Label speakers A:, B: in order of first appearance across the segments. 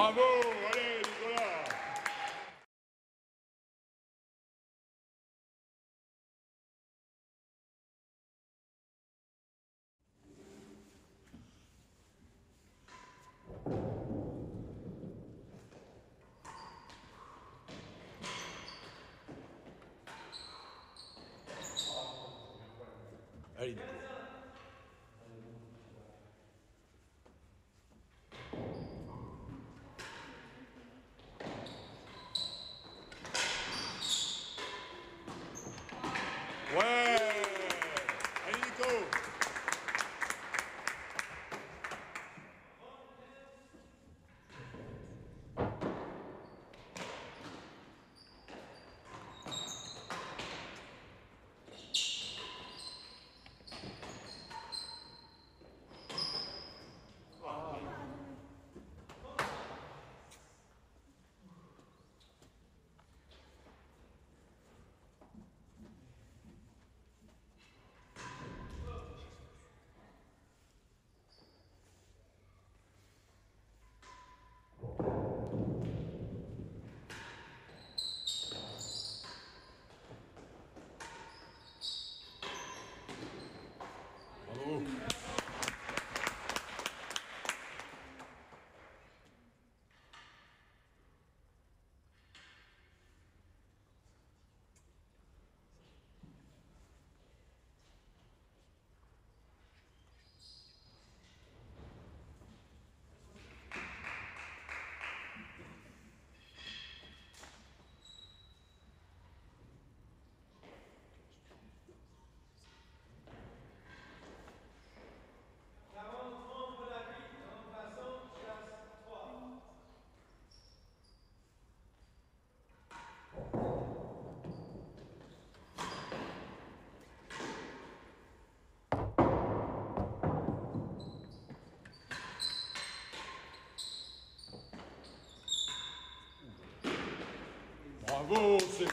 A: Bravo, allez Nicolas Allez. Ouais Allez Nico Bravo Bravo c'est...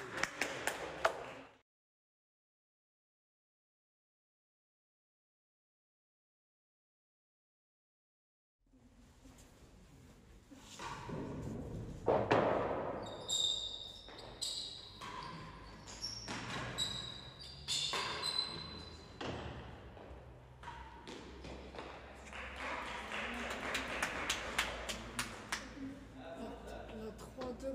B: Le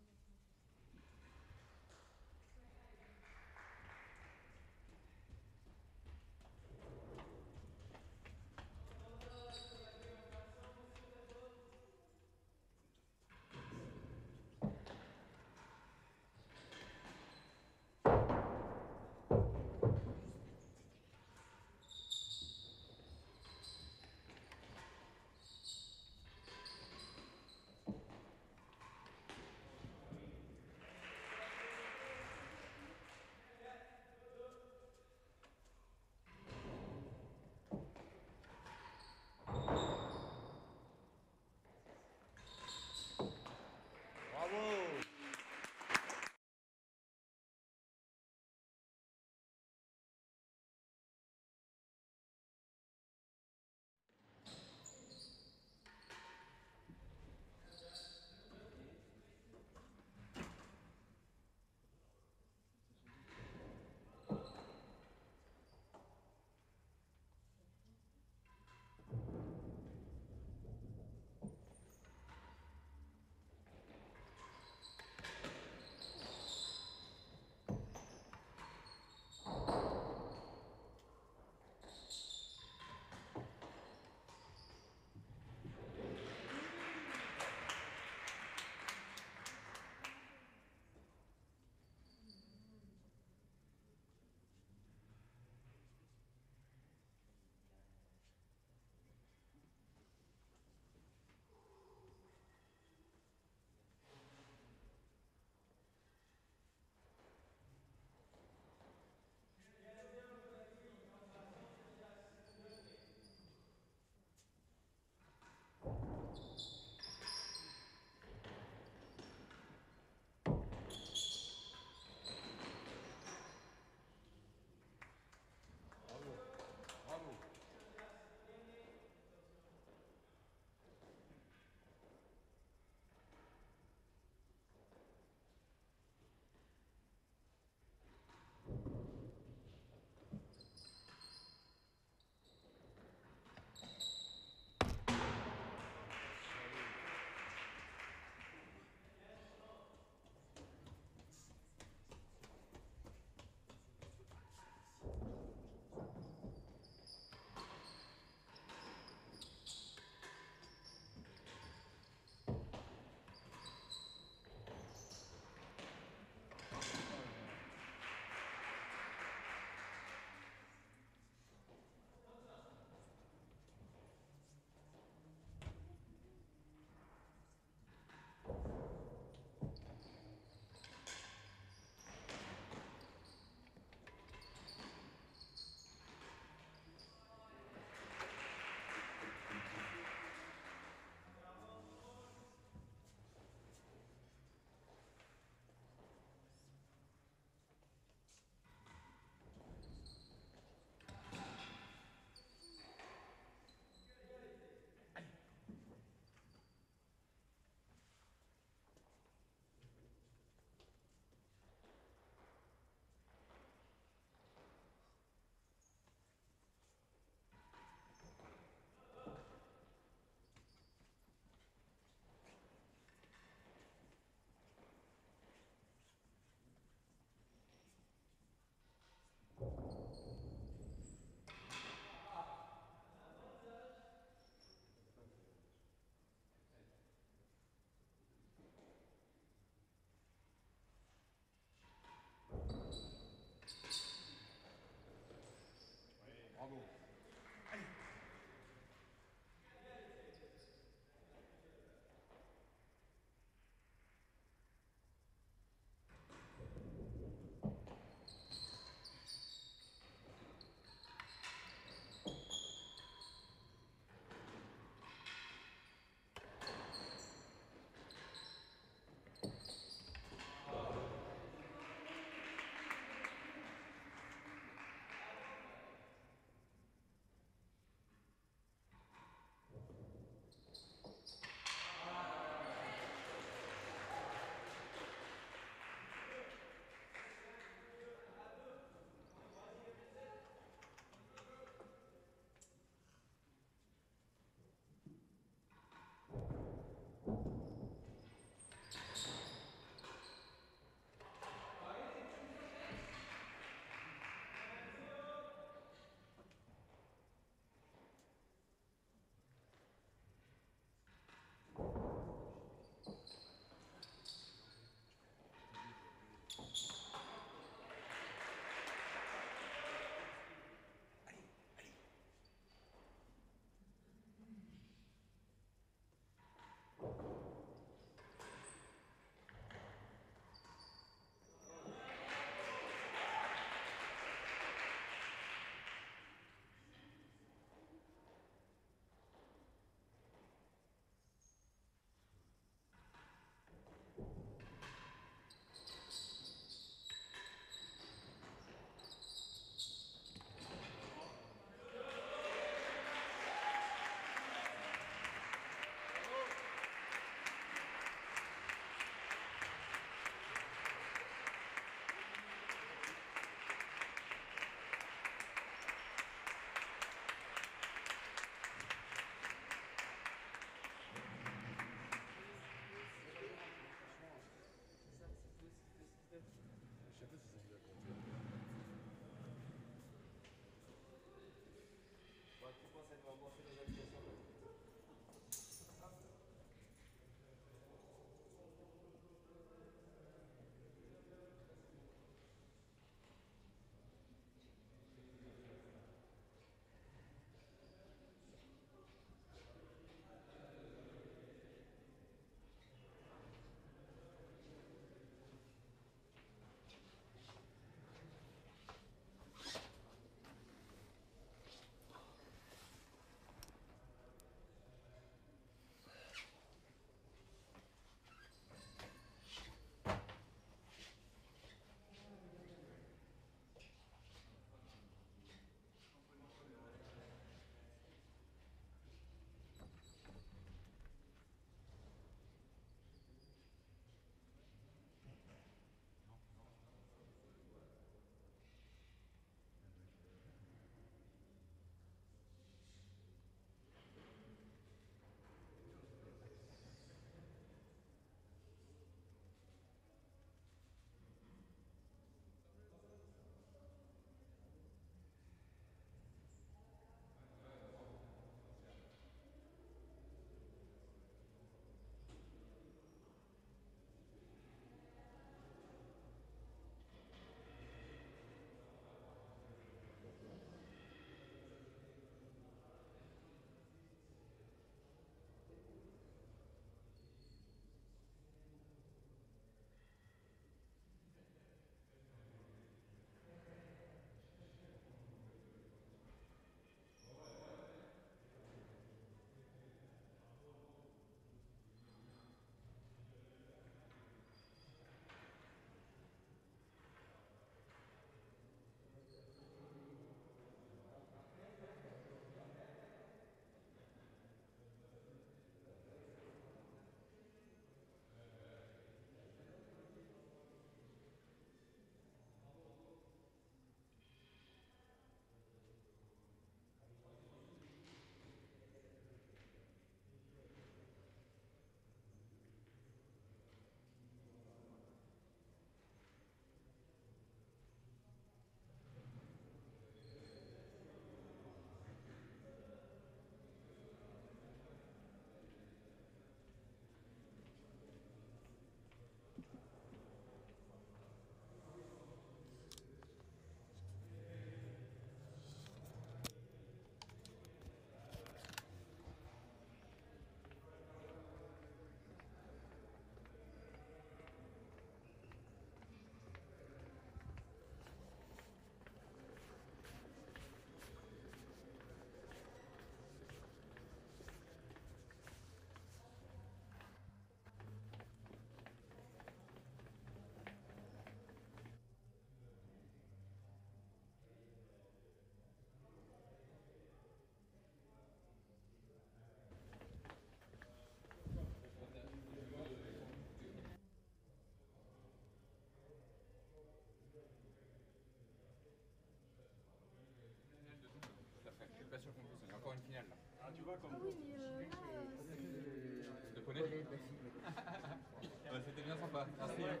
C: Connais. Ouais, C'était bien sympa. Merci. Ouais.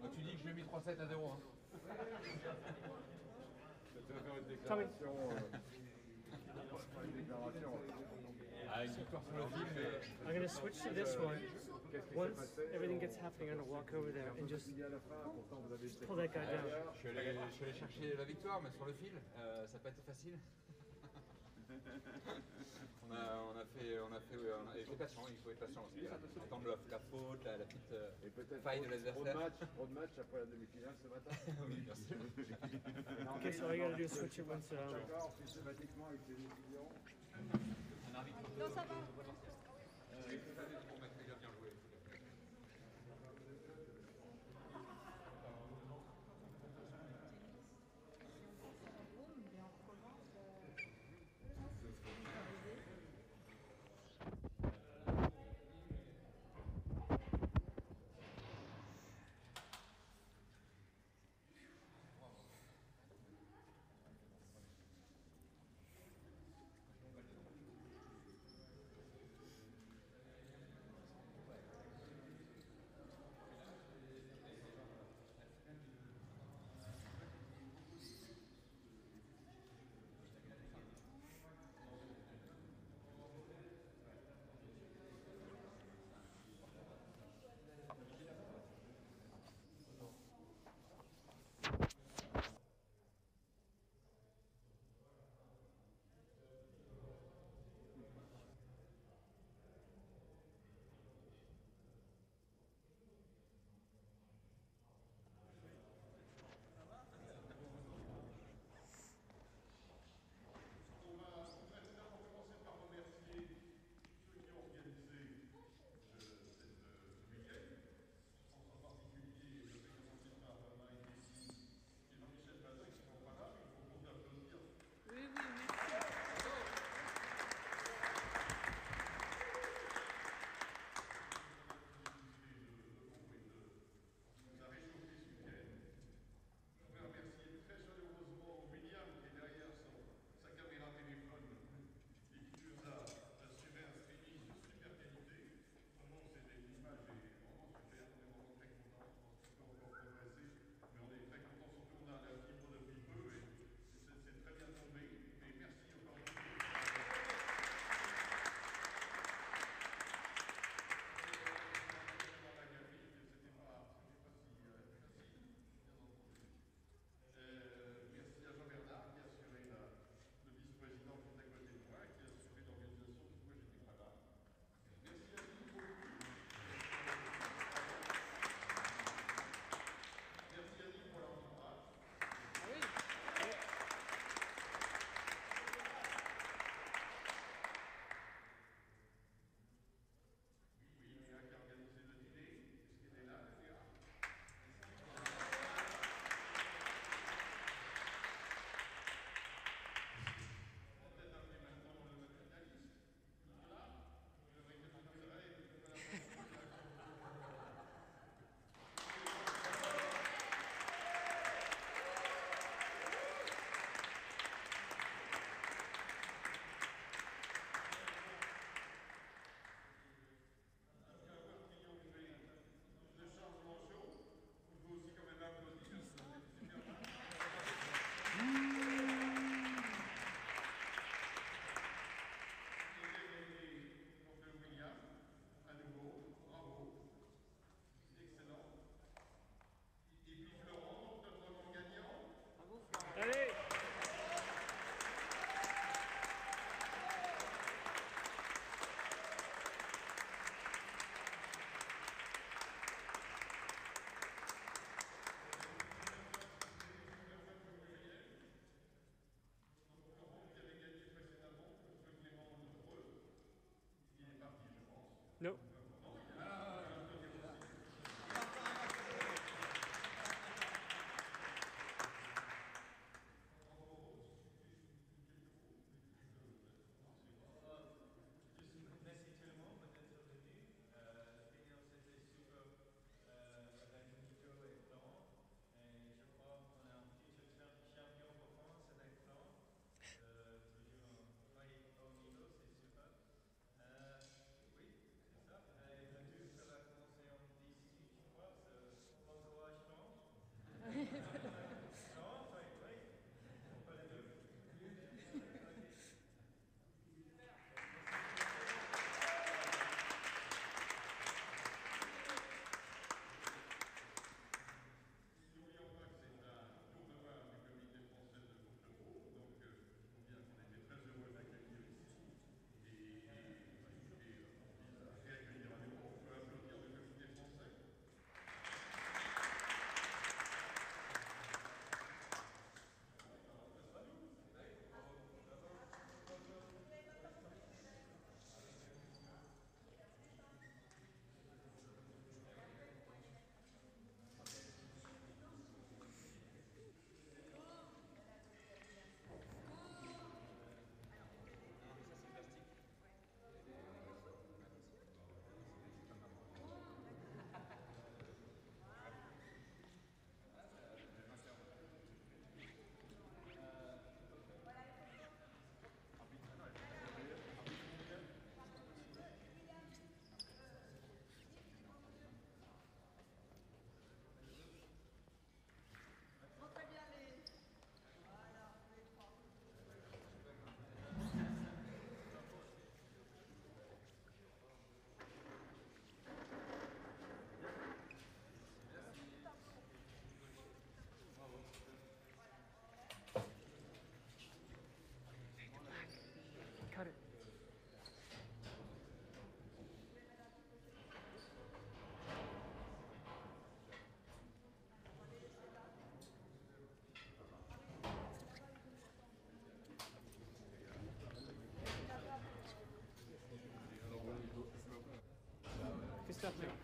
C: Donc, tu dis que je lui ai mis 3-7 à 0. Hein.
D: Tu vas faire une déclaration. euh, faire une déclaration.
C: Ah, une victoire sur le film. mais-
E: I'm gonna switch to this one. Once everything gets happening, I'm gonna walk over there and just pull that guy down.
C: Je suis, allé, je suis allé chercher la victoire, mais sur le fil, euh, ça n'a pas été facile. on, a, on a fait, on a fait, ouais, on a patient, il faut être patient aussi. Attendre la, la faute, la, la petite euh,
D: Et peut-être
C: faille de
D: trop de
C: l'adversaire.
D: matchs, trop de matchs après la demi-finale ce matin.
C: oui, bien sûr.
E: Switch
D: D'accord, systématiquement avec les étudiants.
C: Un arbitre.
A: Non, ça va.
E: 같아요.